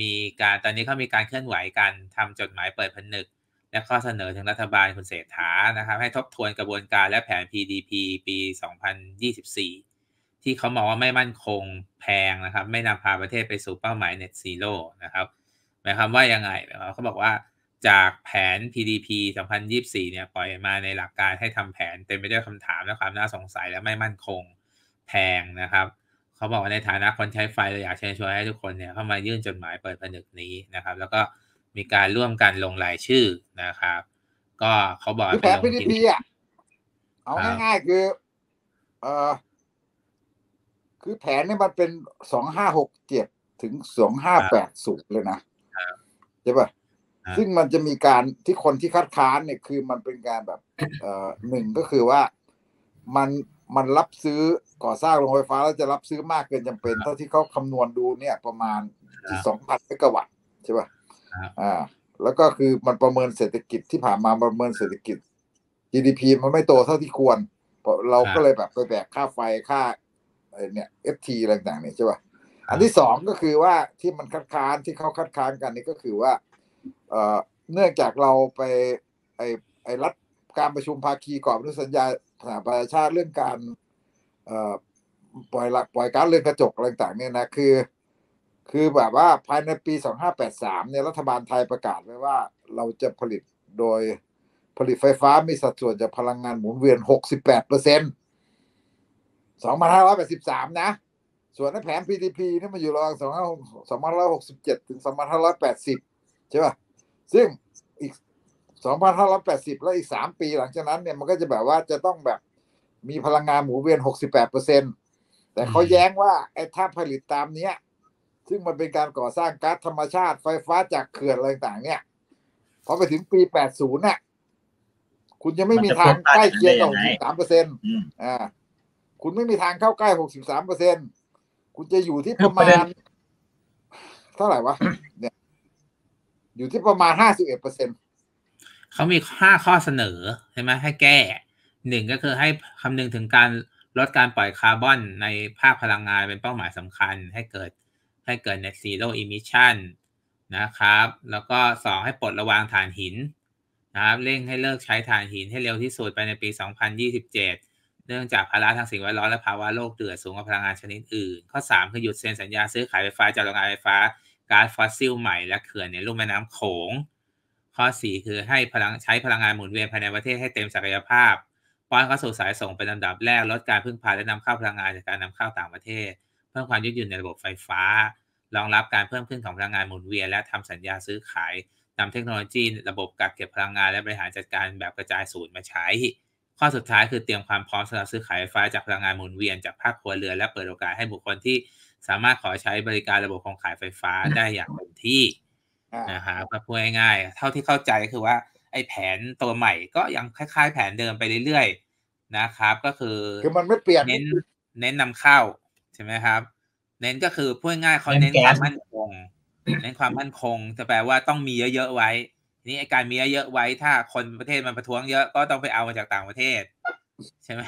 มีการตอนนี้เขามีการเคลื่อนไหวการทำจดหมายเปิดผนึก และข้อเสนอถึงรัฐบาลคุณเศรษฐานะครับ ให้ทบทวนกระบวนการและแผน PDP ปี 2024 ที่เขามองว่าไม่มั่นคงแพงนะครับ ไม่นำพาประเทศไปสู่เป้าหมาย Net Zero นะครับหมายความว่ายังไงเขาบอกว่าจากแผน PDP 2024 เนี่ยปล่อยมาในหลักการให้ทำแผนเต็มไปด้วยคำถามและความน่าสงสัยและไม่มั่นคงแพงนะครับ เขาบอกว่าในฐานะคนใช้ไฟเราอยากเชิญชวนให้ทุกคนเนี่ยเข้ามายื่นจดหมายเปิดผนึกนี้นะครับ แล้วก็มีการร่วมกันลงรายชื่อนะครับ ก็เขาบอกแผน PDP อะเอาง่ายๆคือเอ่อคือแผนนี่มันเป็นสองห้าหกเจ็ดถึงสองห้าแปดสูงเลยนะใช่ป่ะซึ่งมันจะมีการที่คนที่คัดค้านเนี่ยคือมันเป็นการแบบเอ่อหนึ่งก็คือว่ามัน มันรับซื้อก่อสร้างโรงไฟฟ้าแล้วจะรับซื้อมากเกินจำเป็นเท่าที่เขาคำนวณดูเนี่ยประมาณสองพันเมกะวัตต์ใช่ป่ะอ่า แล้วก็คือมันประเมินเศรษฐกิจที่ผ่านมาประเมินเศรษฐกิจ GDP มันไม่โตเท่าที่ควร เราก็เลยแบบไปแบกค่าไฟค่าเนี่ย FT อะไรต่างๆเนี่ยใช่ป่ะอันที่สองก็คือว่าที่มันคัดค้านที่เขาคัดค้านกันนี่ก็คือว่าเนื่องจากเราไปไอไอรัฐการประชุมภาคีก่อนอนุสัญญา สหประชาชาติเรื่องการปล่อยหลักปล่อยการเรื่องกระจกอะไรต่างเนี่ยนะคือ คือแบบว่าภายในปี 2583 เนี่ยรัฐบาลไทยประกาศไว้ว่าเราจะผลิตโดยผลิตไฟฟ้ามีสัดส่วนจากพลังงานหมุนเวียน 68เปอร์เซ็นต์2583 นะ ส่วนในแผน PDP นี่มันอยู่ระหว่าง2567 ถึง 2580 ใช่ป่ะ ซึ่งอีก 2580 แล้วอีก 3 ปีหลังจากนั้นเนี่ยมันก็จะแบบว่าจะต้องแบบมีพลังงานหมุนเวียน 68เปอร์เซ็นแต่เขาแย้งว่าไอ้ถ้าผลิตตามเนี้ย ซึ่งมันเป็นการก่อสร้างก๊าซธรรมชาติไฟฟ้าจากเขื่อนอะไรต่างเนี่ยพอไปถึงปี 80เนี่ยคุณจะไม่มีทางใกล้เคียงกับ63เปอร์เซ็นต์อ่า คุณไม่มีทางเข้าใกล้ 63เปอร์เซ็นคุณจะอยู่ที่ประมาณ เท่าไหร่วะ เนี่ย อยู่ที่ประมาณ 51เปอร์เซ็น เขามีห้าข้อเสนอใช่ไหมให้แก้หนึ่งก็คือให้คำนึงถึงการลดการปล่อยคาร์บอนในภาคพลังงานเป็นเป้าหมายสำคัญ ให้เกิดให้เกิด net zero emission นะครับ แล้วก็สองให้ปลดระวางถ่านหินนะครับเร่งให้เลิกใช้ถ่านหินให้เร็วที่สุดไปในปี 2027 เนื่องจากภาระทางสิ่งแวดล้อมและภาวะโลกเดือดสูงกว่าพลังงานชนิดอื่น ข้อ 3 คือหยุดเซ็นสัญญาซื้อขายไฟฟ้าจากโรงงานไฟฟ้าก๊าซฟอสซิลใหม่และเขื่อนในลุ่มแม่น้ำโขง ข้อ 4 คือให้พลังใช้พลังงานหมุนเวียนภายในประเทศให้เต็มศักยภาพป้อนเข้าสู่สายส่งเป็นลำดับแรกลดการพึ่งพาและนำเข้าพลังงานจากการนำเข้าต่างประเทศ เพิ่มความยืดหยุ่นในระบบไฟฟ้ารองรับการเพิ่มขึ้นของพลังงานหมุนเวียนและทำสัญญาซื้อขายนำเทคโนโลยี ระบบกักเก็บพลังงานและบริหารจัดการแบบกระจายศูนย์มาใช้ ข้อสุดท้ายคือเตรียมความพร้อมสำหรับซื้อขายไฟฟ้าจากพลังงานหมุนเวียนจากภาคครัวเรือนและเปิดโอกาสให้บุคคลที่สามารถขอใช้บริการระบบของขายไฟฟ้าได้อย่างเต็มที่ นะฮะพูดง่ายๆเท่าที่เข้าใจคือว่า ไอ้แผนตัวใหม่ก็ยังคล้ายๆ แผนเดิมไปเรื่อยนะครับ ก็คือคือมันไม่เปลี่ยนเน้นเน้นนำเข้าใช่ไหมครับ เน้นก็คือพูดง่ายเขาเน้นความมั่นคงเน้นความมั่นคงจะแปลว่าต้องมีเยอะๆไว้นี่ไอการมีเยอะๆไว้ถ้าคนประเทศมันประท้วงเยอะก็ต้องไปเอามาจากต่างประเทศ ใช่ไหม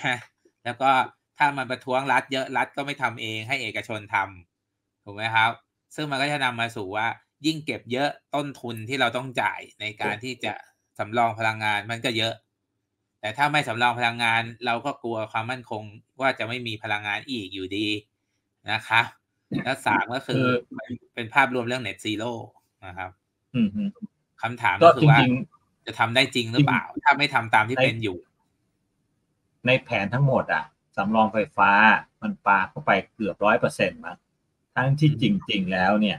แล้วก็ถ้ามันประท้วงรัฐเยอะรัฐก็ไม่ทำเองให้เอกชนทำถูกไหมครับ ซึ่งมันก็จะนำมาสู่ว่า ยิ่งเก็บเยอะต้นทุนที่เราต้องจ่ายในการที่จะสำรองพลังงานมันก็เยอะ แต่ถ้าไม่สำรองพลังงาน เราก็กลัวความมั่นคงว่าจะไม่มีพลังงานอีกอยู่ดีนะครับแล้วสามก็คือเป็นภาพรวมเรื่องเน็ตซีโร่นะครับคำถามก็คือว่าจะทำได้จริงหรือเปล่า ถ้าไม่ทำตามที่เป็นอยู่ ในแผนทั้งหมดอะสำรองไฟฟ้ามันปาเข้าไปเกือบร้อยเปอร์เซ็นต์มั้งทั้งที่จริง ๆ แล้วเนี่ย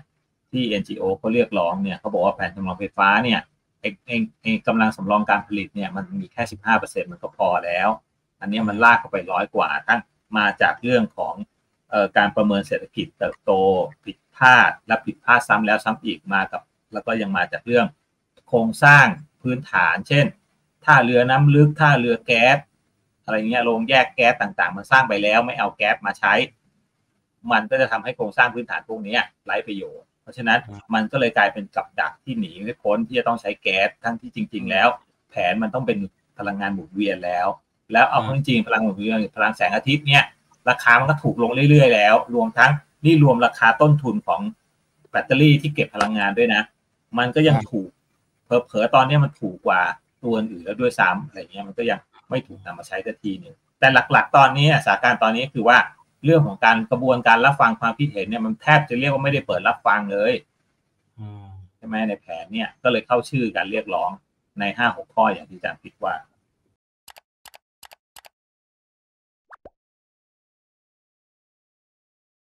ที่ NGO เขาเรียกร้องเนี่ยเขาบอกว่าแผนสำรองไฟฟ้าเนี่ยเองเองเองกำลังสำรองการผลิตเนี่ยมันมีแค่สิบห้าเปอร์เซ็นมันก็พอแล้ว อันนี้มันลากเข้าไปร้อยกว่าทั้งมาจากเรื่องของออการประเมินเศรษฐกิจเติบโตผิดพลาดและผิดพลาดซ้ำแล้วซ้ำอีกมากับ แล้วก็ยังมาจากเรื่องโครงสร้างพื้นฐาน เช่นท่าเรือน้ำลึกท่าเรือแก๊สอะไรเงี้ยโรงแยกแก๊สต่างๆ มันสร้างไปแล้วไม่เอาแก๊สมาใช้ มันก็จะทำให้โครงสร้างพื้นฐานพวกนี้ไร้ประโยชน์ เพราะฉะนั้นมันก็เลยกลายเป็นกับดักที่หนีไม่พ้นที่จะต้องใช้แก๊สทั้งที่จริง ๆ แล้ว แผนมันต้องเป็นพลังงานหมุนเวียนแล้ว แล้วเอาจริงพลังหมุนเวียนพลังแสงอาทิตย์เนี่ยราคามันก็ถูกลงเรื่อยๆแล้ว รวมทั้งนี่รวมราคาต้นทุนของแบตเตอรี่ที่เก็บพลังงานด้วยนะ มันก็ยังถูกเผลอๆตอนนี้มันถูกกว่าตัวอื่นแล้วด้วยซ้ำอะไรเงี้ยมันก็ยังไม่ถูกนำมาใช้สักทีหนึ่งแต่หลักๆ ตอนนี้สถานการณ์ตอนนี้คือว่า เรื่องของการกระบวนการรับฟังความคิดเห็นเนี่ยมันแทบจะเรียกว่าไม่ได้เปิดรับฟังเลยใช่ไหมในแผนเนี่ยก็เลยเข้าชื่อการเรียกร้องในห้าหกข้ออย่างที่อาจารย์คิดว่า